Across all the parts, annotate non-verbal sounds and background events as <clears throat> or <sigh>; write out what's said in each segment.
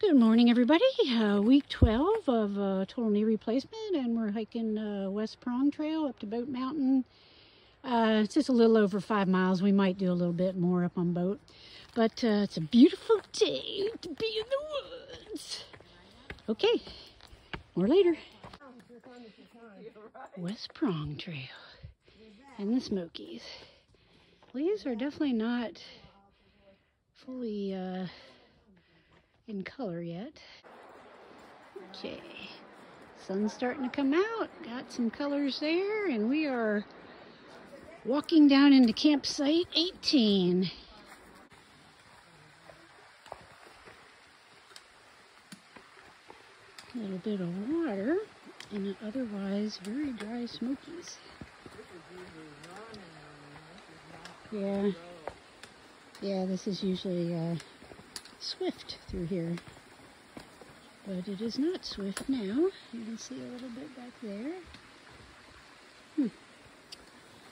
Good morning, everybody. Uh, week 12 of uh, total knee replacement, and we're hiking uh, West Prong Trail up to Bote Mountain. Uh, it's just a little over five miles. We might do a little bit more up on Bote, but uh, it's a beautiful day to be in the woods. Okay, more later. West Prong Trail and the Smokies. Leaves are definitely not fully uh, in color yet. Okay, sun's starting to come out. Got some colors there, and we are walking down into campsite 18. A little bit of water in an otherwise very dry Smokies. Yeah. Yeah, this is usually uh, swift through here. But it is not swift now. You can see a little bit back there. Hmm.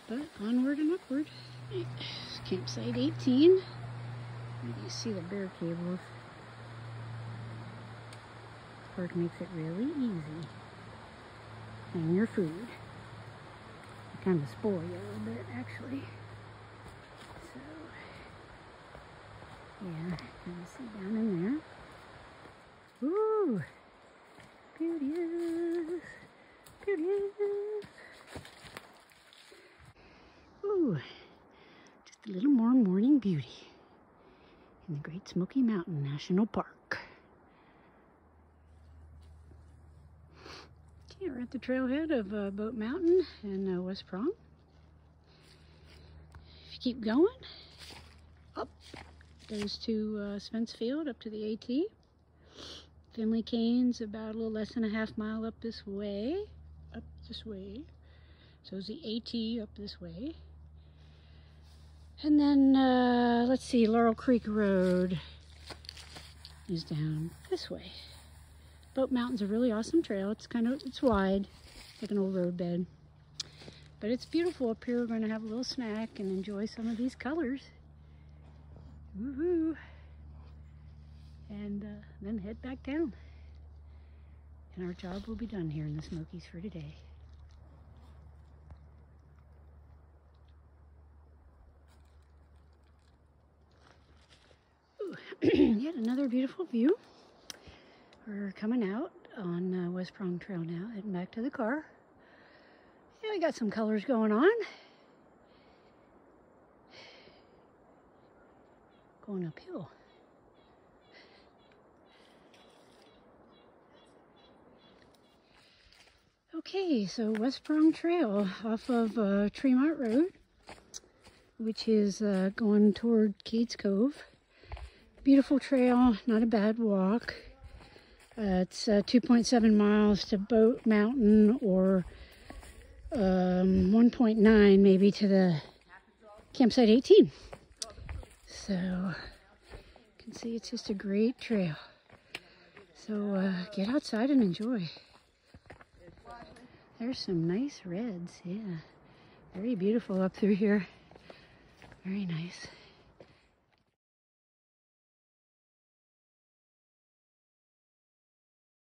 But onward and upward. Campsite 18. You see the bear cable. Park makes it really easy. And your food. It kind of spoil you a little bit, actually. Yeah, you can see down in beauteous, beauteous. Ooh, just a little more morning beauty in the Great Smoky Mountain National Park. Okay, we're at the trailhead of uh, Bote Mountain in uh, West Prong. If you keep going, up goes to uh, Spence Field up to the AT. Finley Cane's about a little less than a half mile up this way. Up this way. So is the AT up this way. And then, uh, let's see, Laurel Creek Road is down this way. Bote Mountain's a really awesome trail. It's kind of, it's wide, like an old roadbed. But it's beautiful up here. We're going to have a little snack and enjoy some of these colors. Woohoo! Then head back down. And our job will be done here in the Smokies for today. <clears throat> Yet another beautiful view. We're coming out on uh, West Prong Trail now, heading back to the car. Yeah, we got some colors going on. going uphill. Okay, so West Prong Trail off of uh, Tremont Road, which is uh, going toward Cades Cove. Beautiful trail, not a bad walk. Uh, it's uh, 2.7 miles to Bote Mountain or um, 1.9 maybe to the campsite 18. So you can see it's just a great trail. So uh, get outside and enjoy. There's some nice reds, yeah. Very beautiful up through here. Very nice.